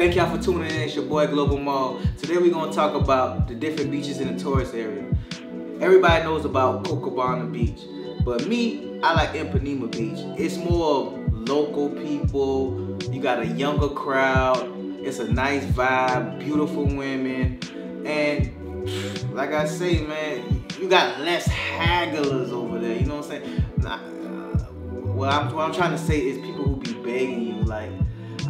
Thank y'all for tuning in. It's your boy Global Mal. Today we're gonna talk about the different beaches in the tourist area. Everybody knows about Copacabana Beach, but me, I like Ipanema Beach. It's more local people. You got a younger crowd. It's a nice vibe, beautiful women, and like I say, man, you got less hagglers over there. You know what I'm saying? Nah, uh, well, I'm, what I'm trying to say is people who be begging you like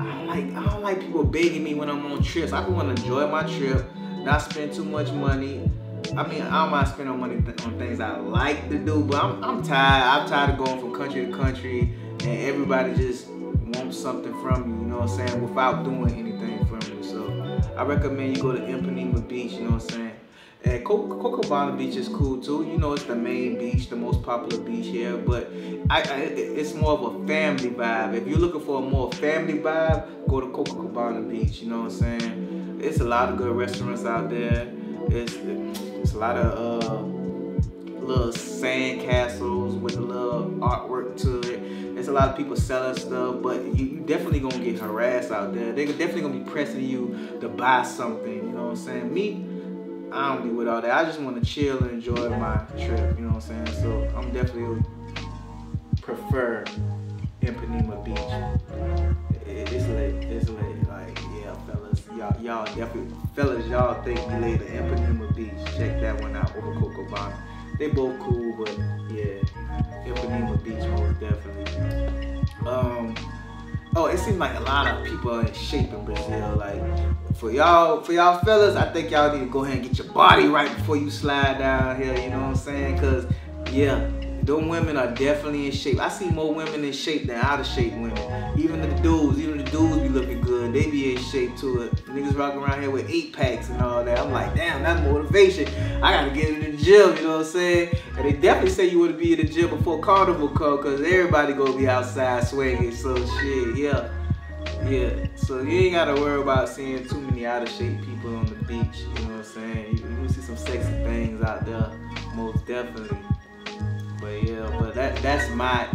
I like I don't like people begging me when I'm on trips. I want to enjoy my trip, not spend too much money. I mean, I don't mind spending money on things I like to do, but I'm, I'm tired. I'm tired of going from country to country and everybody just wants something from you, you know what I'm saying, without doing anything from you. So I recommend you go to Ipanema Beach, you know what I'm saying. And Copacabana Beach is cool too. You know, it's the main beach, the most popular beach here. But I, I, it's more of a family vibe. If you're looking for a more family vibe, go to Copacabana Beach. You know what I'm saying? It's a lot of good restaurants out there. It's it's a lot of uh, little sand castles with a little artwork to it. There's a lot of people selling stuff, but you, you definitely gonna get harassed out there. They're definitely gonna be pressing you to buy something. You know what I'm saying? Me. I don't be with all that. I just want to chill and enjoy my trip. You know what I'm saying? So I'm definitely prefer Ipanema Beach. It's lit. It's lit. Like yeah, fellas, y'all, y'all definitely, fellas, y'all think laid at Ipanema Beach. Check that one out over Copacabana. They both cool, but yeah, Ipanema Beach most definitely. Um. Oh, it seems like a lot of people are in shape in Brazil. Like for y'all, for y'all fellas, I think y'all need to go ahead and get your body right before you slide down here. You know what I'm saying? Cause yeah, them women are definitely in shape. I see more women in shape than out of shape women. Even the dudes, even the dudes be looking good. They be in shape too. It. Niggas rocking around here with eight packs and all that. I'm like, damn, that's motivation. I gotta get in the gym, you know what I'm saying? And they definitely say you wanna be in the gym before carnival come, cause everybody gonna be outside swinging. So shit, yeah. Yeah, so you ain't gotta worry about seeing too many out of shape people on the beach, you know what I'm saying? You, you see some sexy things out there, most definitely. But yeah, but that that's my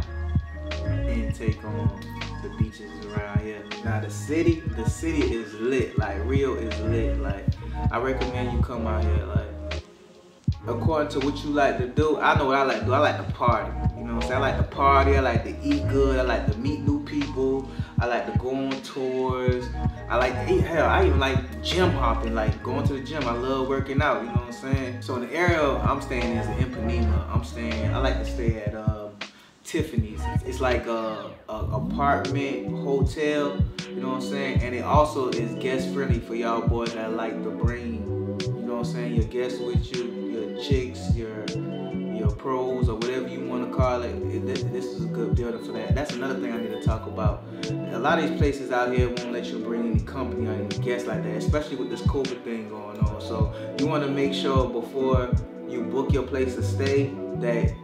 intake on the beaches around here. Now the city, the city is lit. Like Rio is lit. Like I recommend you come out here. Like according to what you like to do, I know what I like to do. I like to party. You know what I'm saying? I like to party. I like to eat good. I like to meet new people. I like to go on tours. I like to eat. Hell, I even like gym hopping, like going to the gym. I love working out. You know what I'm saying? So in the area I'm staying is in Ipanema. I'm staying. I like to stay at um, Tiffany's. It's like a, a, apartment hotel. You know what I'm saying? And it also is guest friendly for y'all boys that like to bring. You know what I'm saying? Your guests with you, chicks, your your pros or whatever you want to call it. This, this is a good building for that. That's another thing I need to talk about. A lot of these places out here won't let you bring any company or any guests like that, especially with this COVID thing going on. So you want to make sure before you book your place to stay that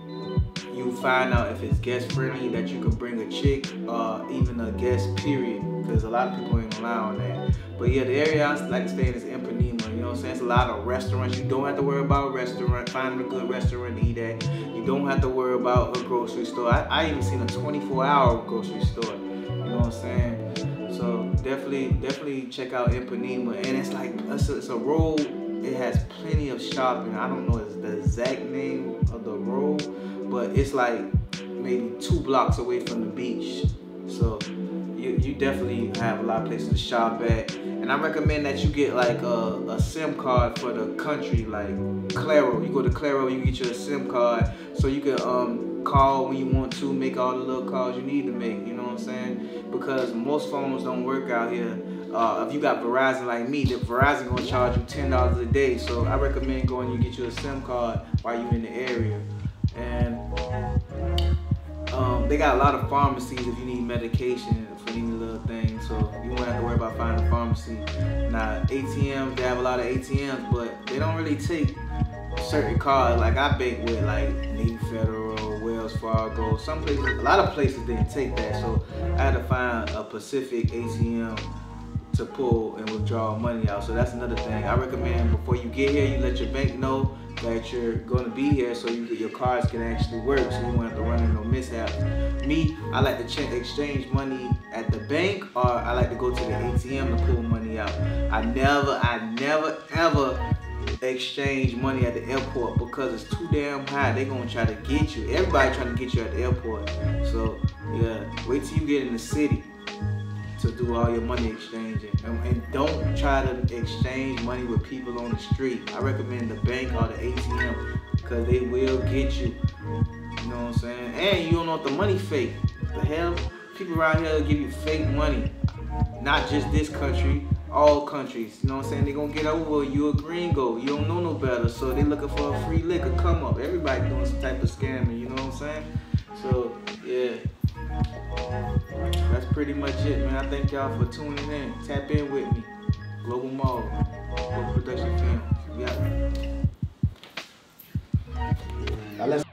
you find out if it's guest friendly, that you can bring a chick or even a guest period. Because a lot of people ain't allow on that. But yeah, the area I like to stay in is Ipanema. You know what I'm saying? It's a lot of restaurants. You don't have to worry about a restaurant, finding a good restaurant to eat at. You don't have to worry about a grocery store. I, I even seen a 24 hour grocery store. You know what I'm saying? So definitely, definitely check out Ipanema. And it's like, it's a, it's a road. It has plenty of shopping. I don't know it's the exact name of the road, but it's like maybe two blocks away from the beach. So you, you definitely have a lot of places to shop at. And I recommend that you get like a, a SIM card for the country, like Claro. You go to Claro, you get your SIM card so you can um, call when you want to, make all the little calls you need to make, you know what I'm saying? Because most phones don't work out here. Uh, if you got Verizon like me, the Verizon gonna charge you ten dollars a day. So I recommend going and get you a SIM card while you're in the area. And they got a lot of pharmacies if you need medication for any little things, so you won't have to worry about finding a pharmacy. Now ATMs, they have a lot of ATMs, but they don't really take certain cards. Like I bank with like Navy Federal, Wells Fargo. Some places, a lot of places didn't take that, so I had to find a Pacific ATM to pull and withdraw money out. So that's another thing. I recommend before you get here, you let your bank know that you're going to be here so you your cards can actually work so you won't have to run into no mishaps. Me, I like to exchange money at the bank or I like to go to the ATM to pull money out. I never, I never ever exchange money at the airport because it's too damn high. They're gonna try to get you. Everybody trying to get you at the airport. So yeah, wait till you get in the city to do all your money exchanging. And, and, don't try to exchange money with people on the street. I recommend the bank or the ATM because they will get you. You know what I'm saying? And you don't know if the money fake. The hell? People around here give you fake money. Not just this country, all countries. You know what I'm saying? They gonna get over you a gringo. You don't know no better. So they looking for a free liquor come up. Everybody doing some type of scamming, you know what I'm saying? So yeah. Pretty much it, man. I thank y'all for tuning in. Tap in with me. Global Mal. Global Production Film. Let's